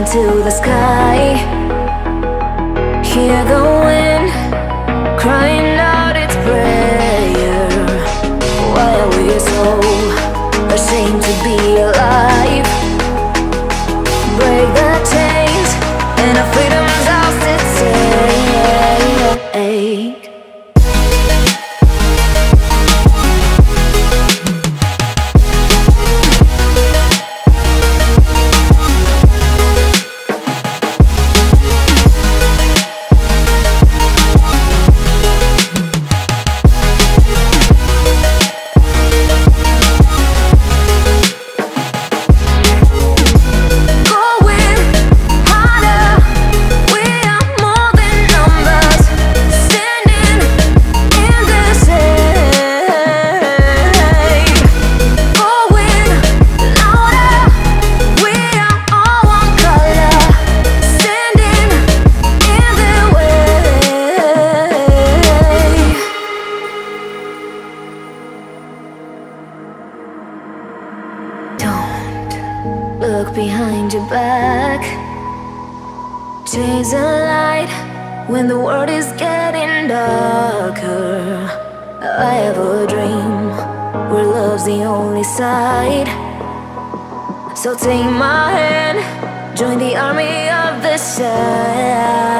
into the sky. my hand. Join the army of the shadows.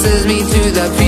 forces me to the.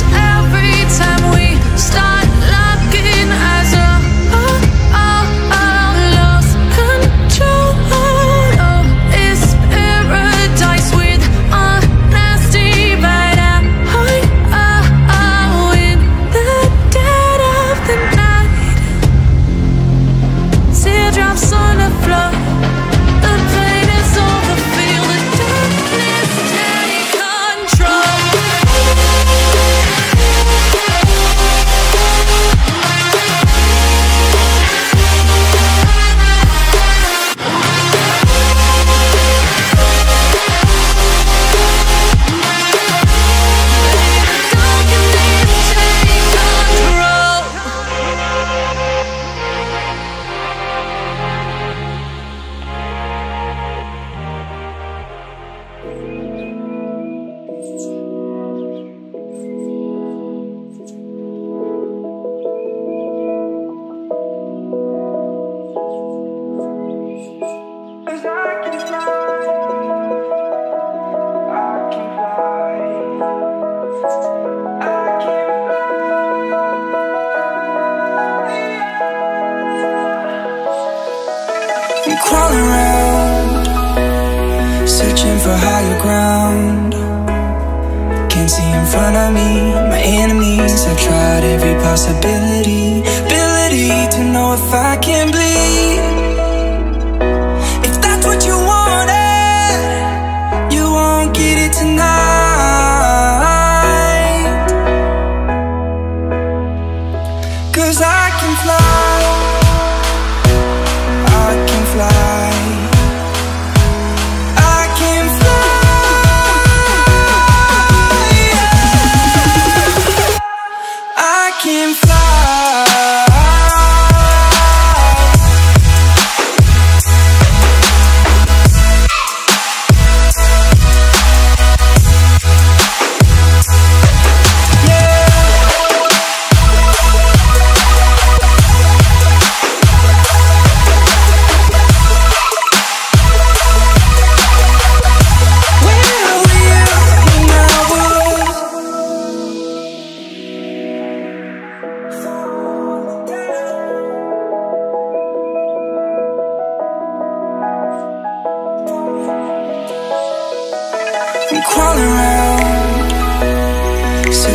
ground. Can't see in front of me, my enemies have tried every possibility.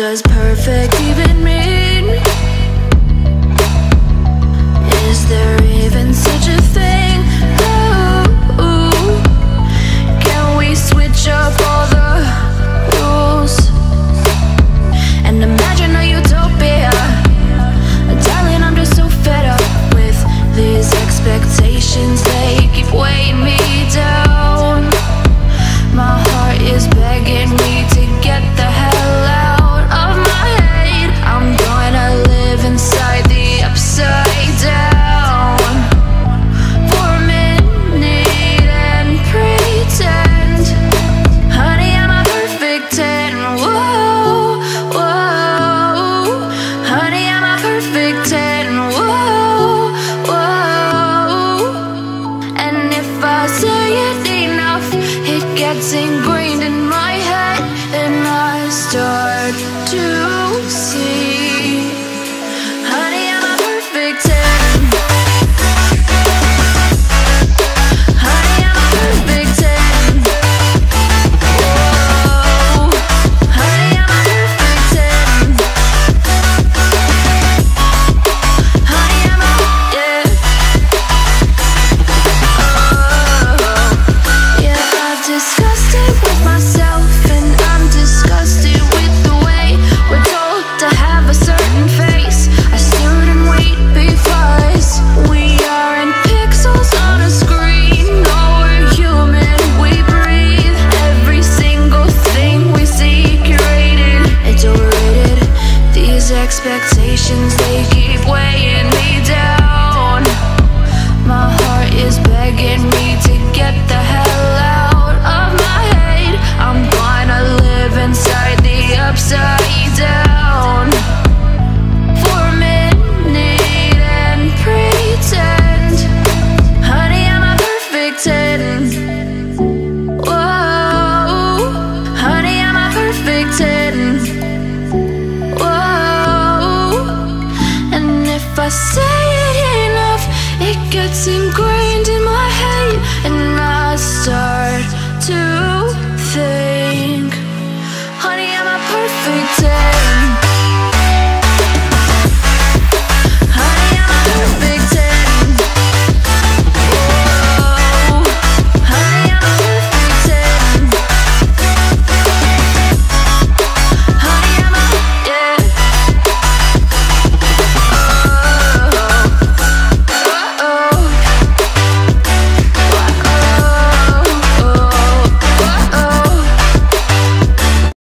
does gets